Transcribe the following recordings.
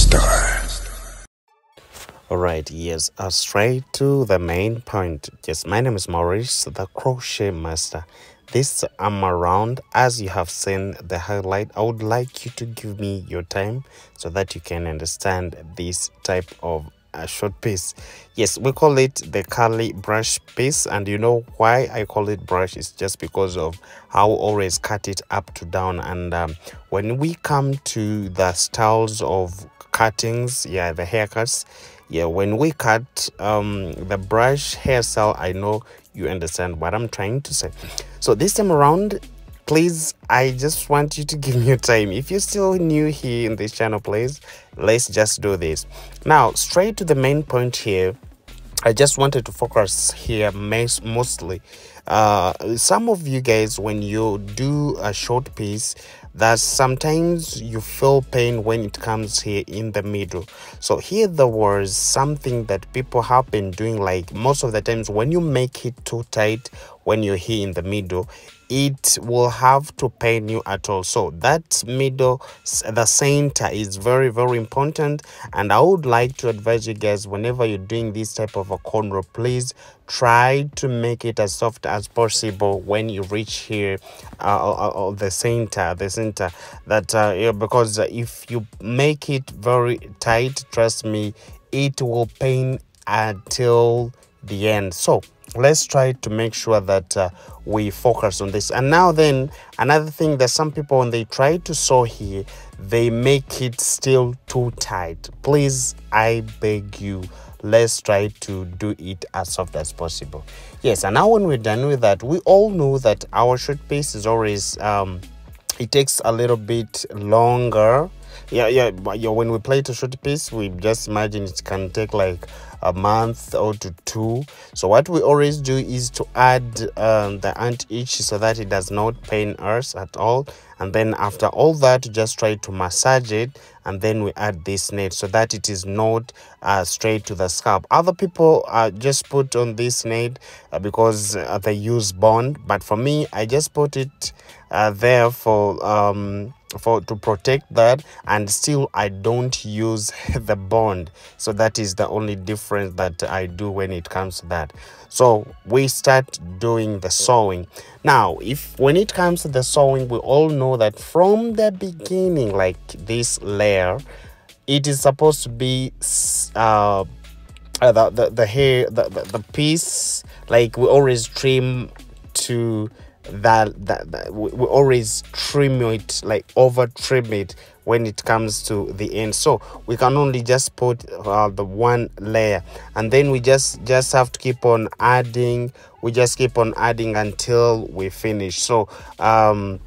Master. Alright, yes, uh, straight to the main point. Yes, my name is Maurice, the crochet master. This I'm around as you have seen the highlight. I would like you to give me your time so that you can understand this type of a short piece yes we call it the curly brush piece and you know why i call it brush is just because of how always cut it up to down and um, when we come to the styles of cuttings yeah the haircuts. Yeah when we cut um the brush hair cell i know you understand what i'm trying to say. So this time around please i just want you to give me your time. If you're still new here in this channel please let's just do this. Now straight to the main point here I just wanted to focus here mostly. Uh, some of you guys, when you do a short piece, that sometimes you feel pain when it comes here in the middle. So here there was something that people have been doing like most of the times when you make it too tight when you're here in the middle, it will have to pain you at all. So that middle the center is very very important. And i would like to advise you guys whenever you're doing this type of a cornrow please try to make it as soft as possible when you reach here uh, uh, uh the center the center. That uh, yeah, because if you make it very tight trust me it will pain until the end. So let's try to make sure that uh, we focus on this. And now then another thing that some people when they try to sew here they make it still too tight. Please i beg you let's try to do it as soft as possible. Yes and now when we're done with that we all know that our short piece is always um it takes a little bit longer yeah yeah but yeah, when we play to short piece we just imagine it can take like a month or to two. So what we always do is to add um, the ant each so that it does not pain us at all. And then after all that just try to massage it and then we add this net so that it is not uh, straight to the scalp. Other people uh, just put on this net uh, because uh, they use bond but for me i just put it uh, there for um, for to protect that and still i don't use the bond. So that is the only difference that i do when it comes to that. So we start doing the sewing. Now if when it comes to the sewing we all know that from the beginning like this layer it is supposed to be uh, uh the, the the hair the, the, the piece like we always trim to that, that, that we, we always trim it like over trim it when it comes to the end. So we can only just put uh, the one layer. And then we just just have to keep on adding we just keep on adding until we finish. So um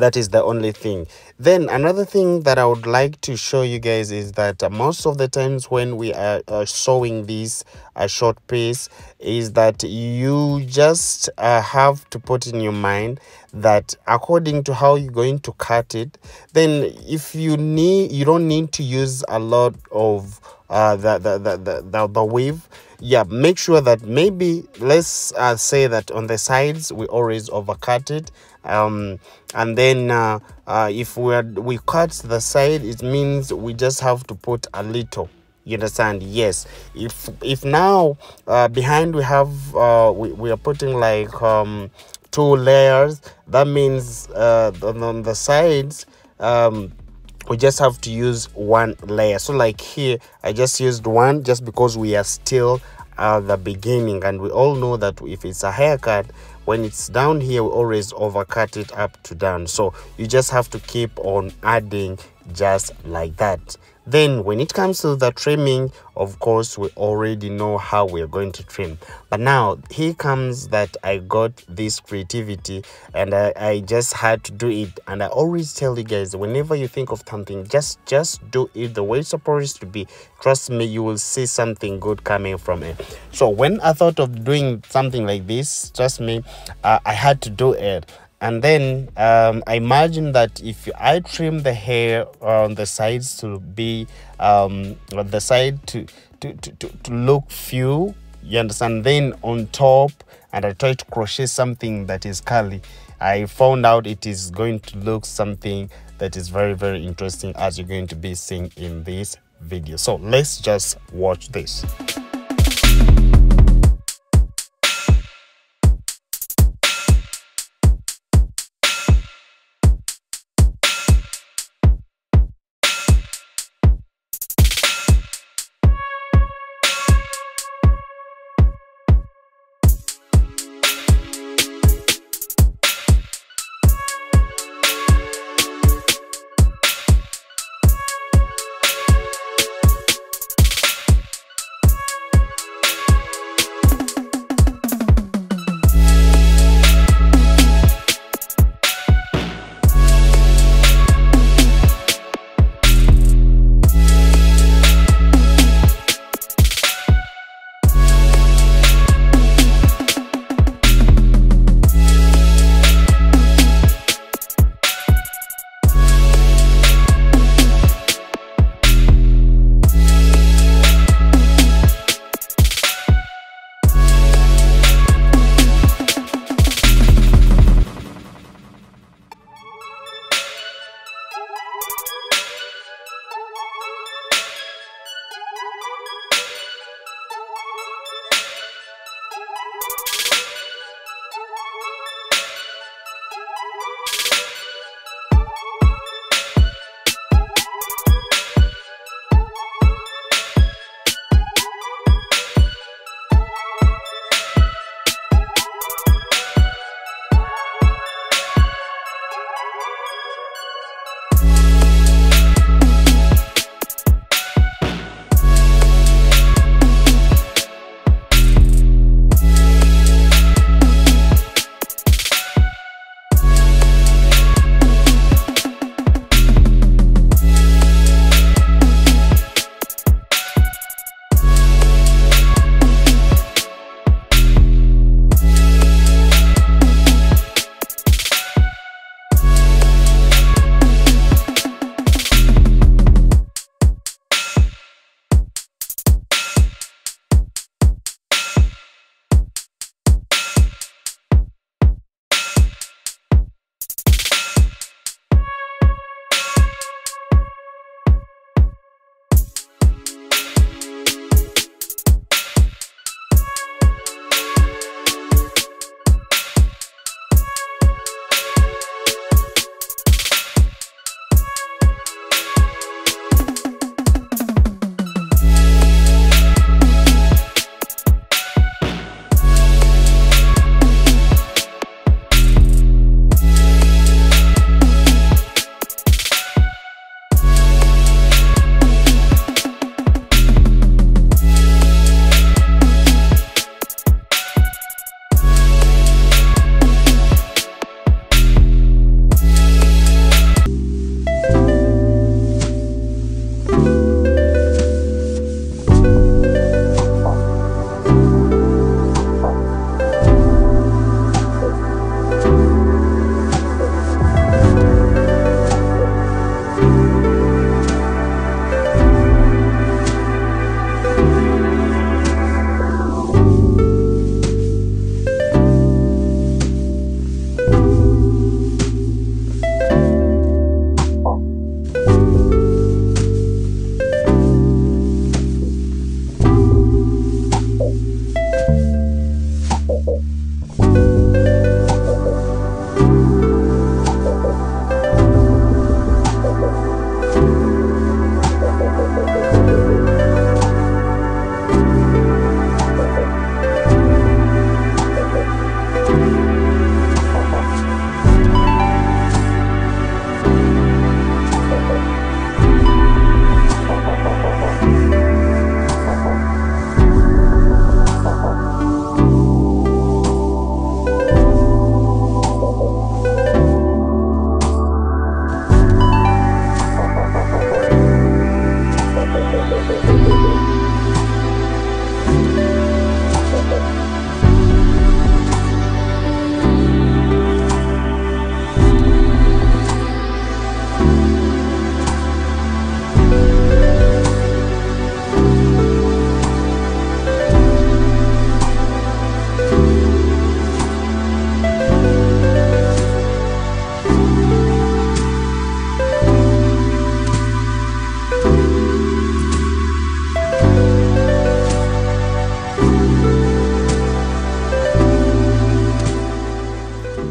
that is the only thing. Then another thing that i would like to show you guys is that most of the times when we are uh, showing this uh, short piece is that you just uh, have to put in your mind that according to how you're going to cut it then if you need you don't need to use a lot of uh, the, the, the, the, the, weave yeah make sure that maybe let's uh, say that on the sides we always overcut it um and then uh, uh if we we cut the side it means we just have to put a little you understand? Yes. If if now uh behind we have uh we, we are putting like um two layers that means uh on the sides um we just have to use one layer. So like here i just used one just because we are still at the beginning. And we all know that if it's a haircut when it's down here we always overcut it up to down. So you just have to keep on adding just like that then when it comes to the trimming of course we already know how we're going to trim. But now here comes that i got this creativity and I, I just had to do it. And i always tell you guys whenever you think of something just just do it the way it's supposed to be. Trust me you will see something good coming from it. So when i thought of doing something like this trust me uh, i had to do it and then um, I imagine that if I trim the hair on the sides to be um, the side to, to, to, to look few, you understand, then on top, and I try to crochet something that is curly, I found out it is going to look something that is very very interesting as you're going to be seeing in this video. So let's just watch this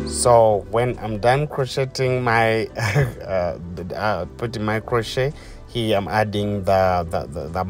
so when i'm done crocheting my uh, uh, putting my crochet here i'm adding the the, the, the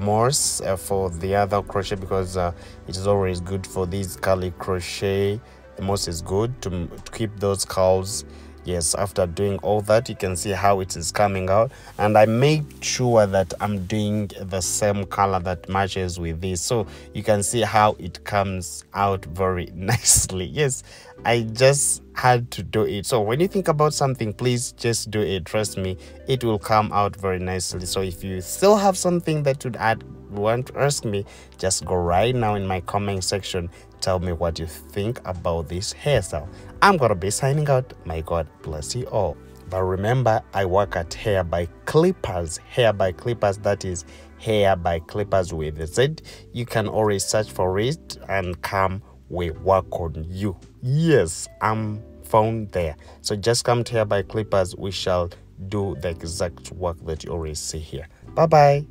uh, for the other crochet because uh, it is always good for these curly crochet. The mousse is good to, to keep those curls yes after doing all that you can see how it is coming out. And i made sure that i'm doing the same color that matches with this. So you can see how it comes out very nicely. Yes i just had to do it. So when you think about something please just do it. Trust me it will come out very nicely. So if you still have something that you'd add want to ask me. Just go right now in my comment section. Tell me what you think about this hairstyle. I'm gonna be signing out. My god bless you all. But remember i work at hair by Clipperz. Hair by Clipperz that is hair by Clipperz with z. You can always search for it and come we work on you. Yes, I'm found there. So just come here by Clipperz. We shall do the exact work that you already see here. Bye bye.